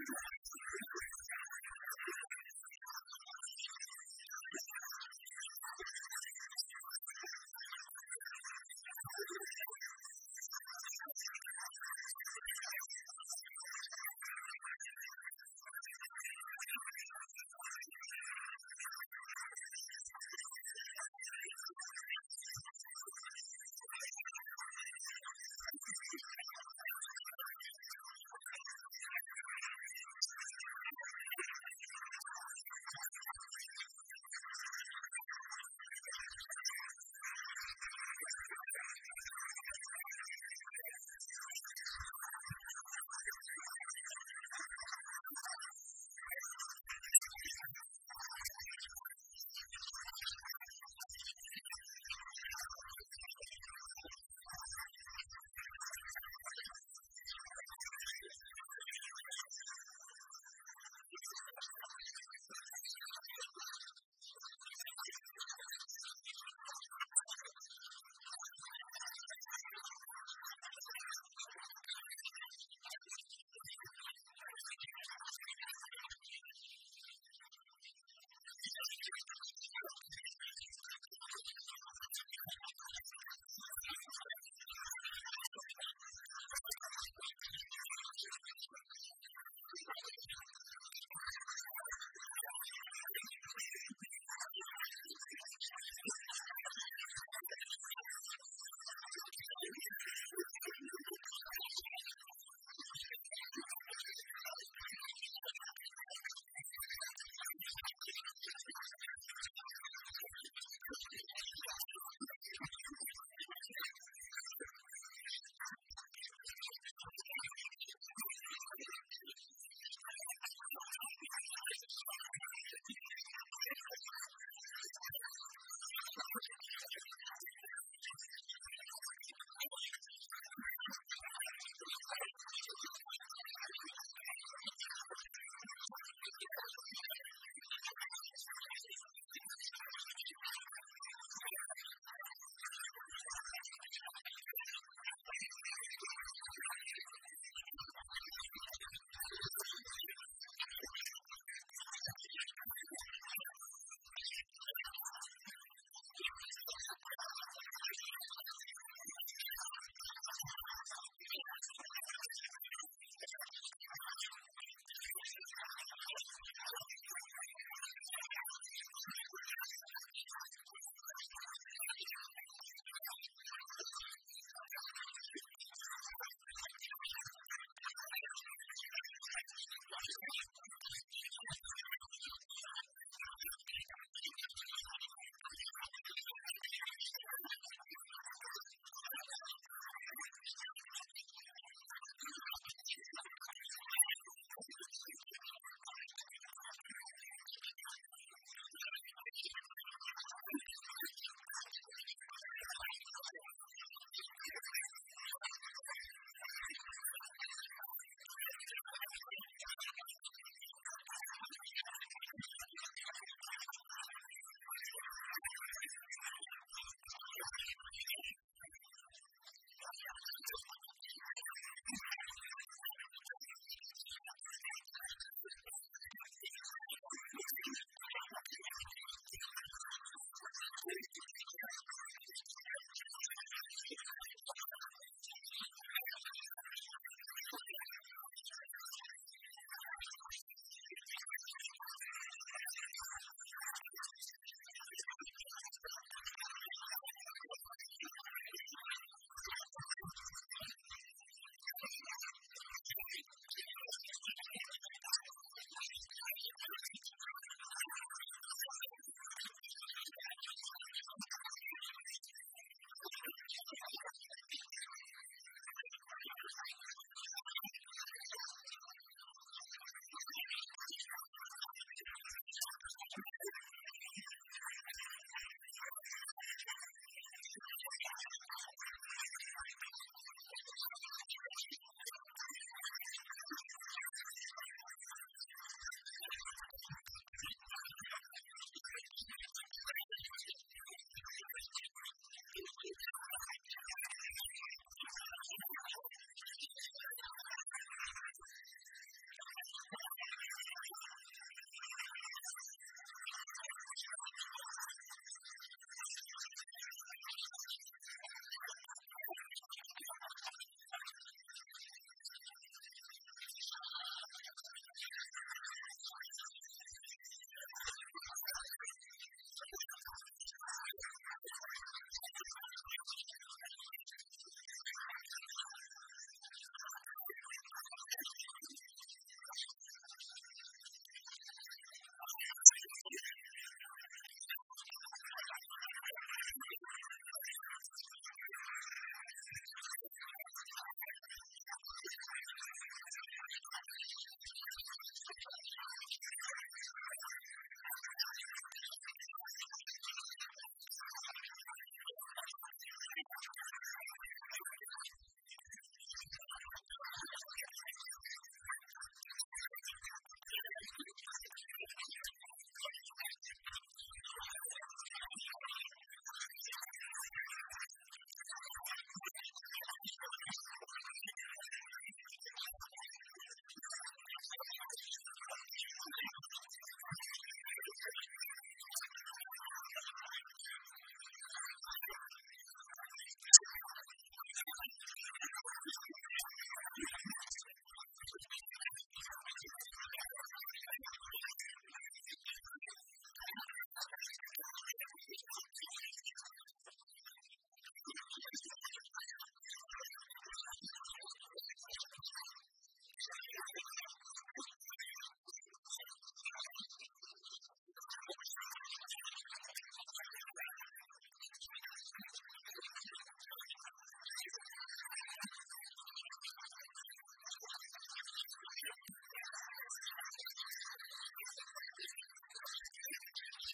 we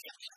Yeah.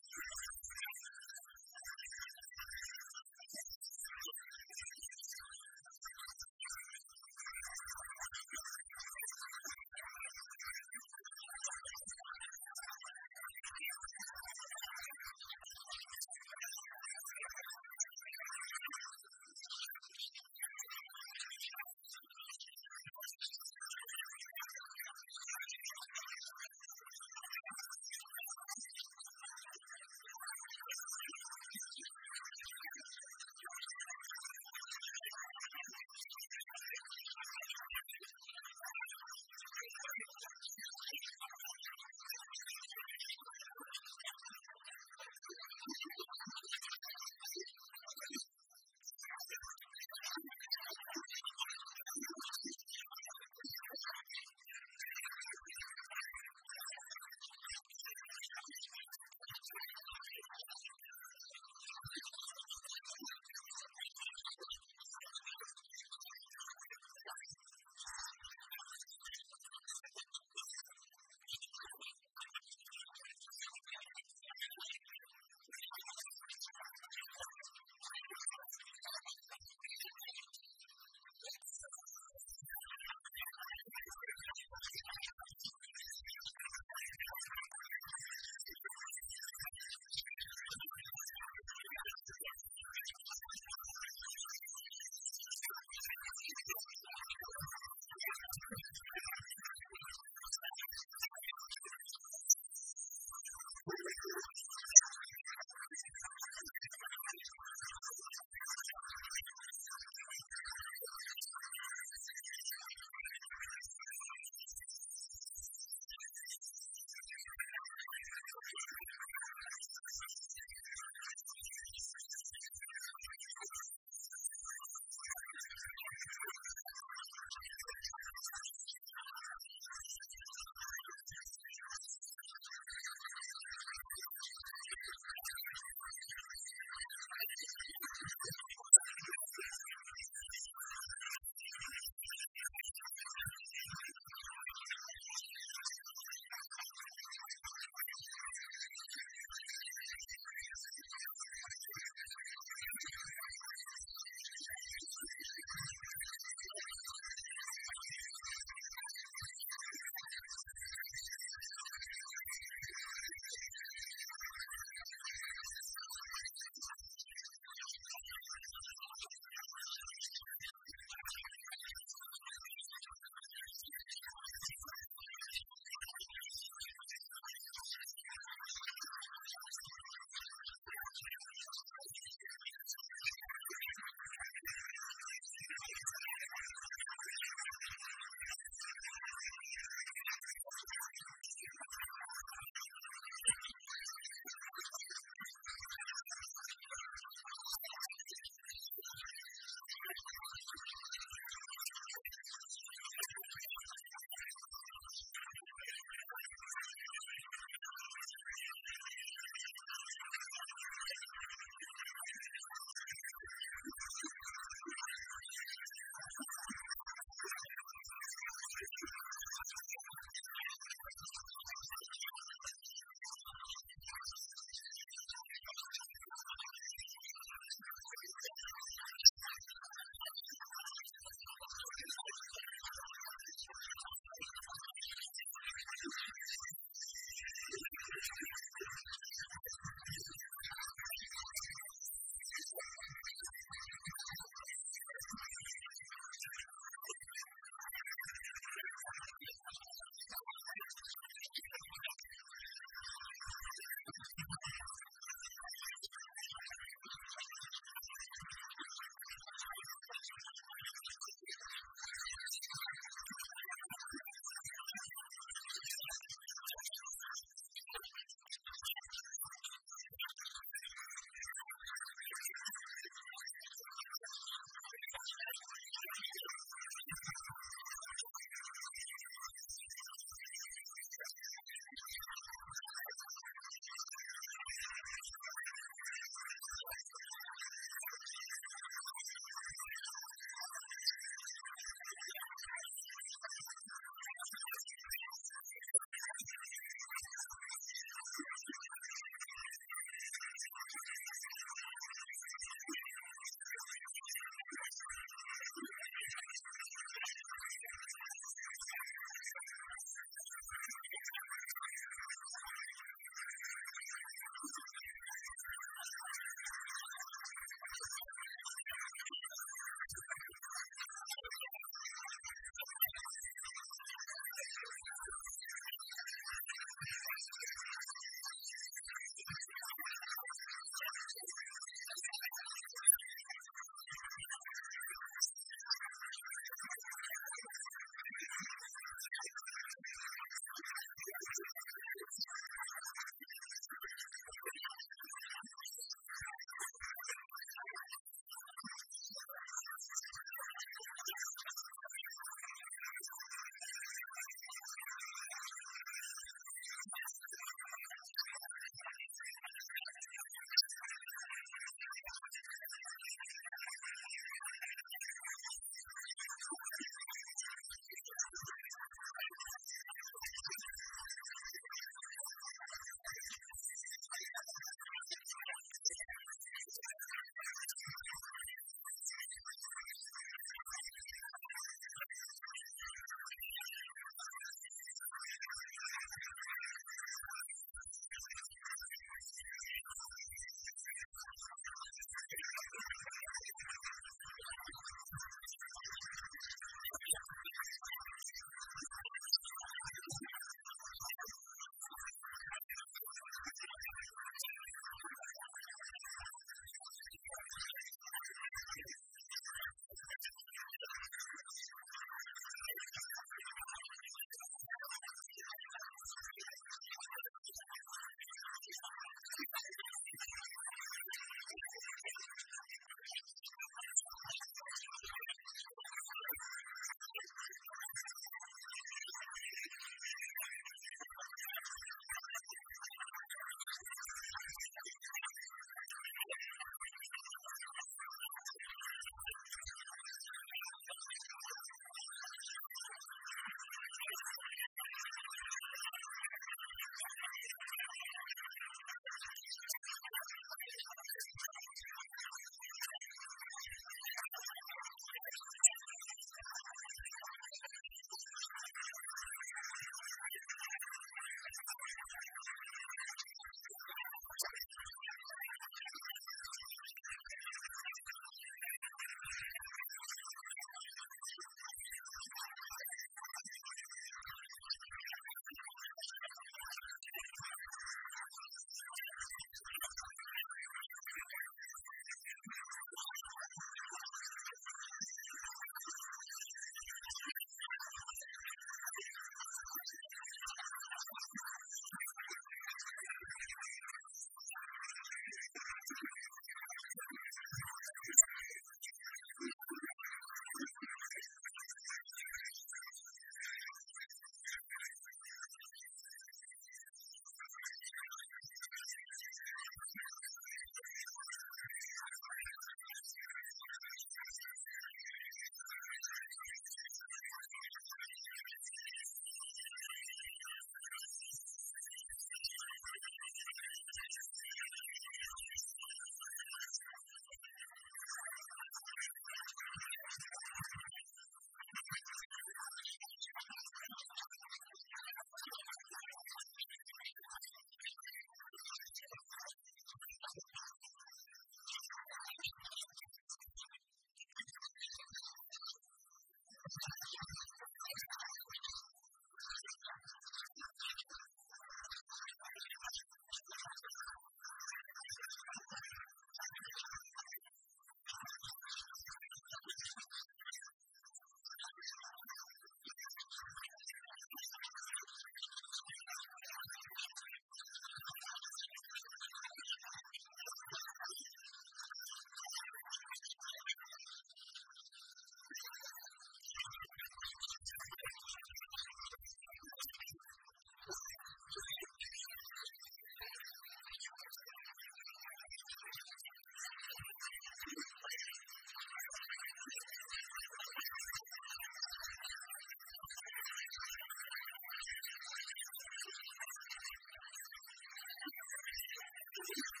you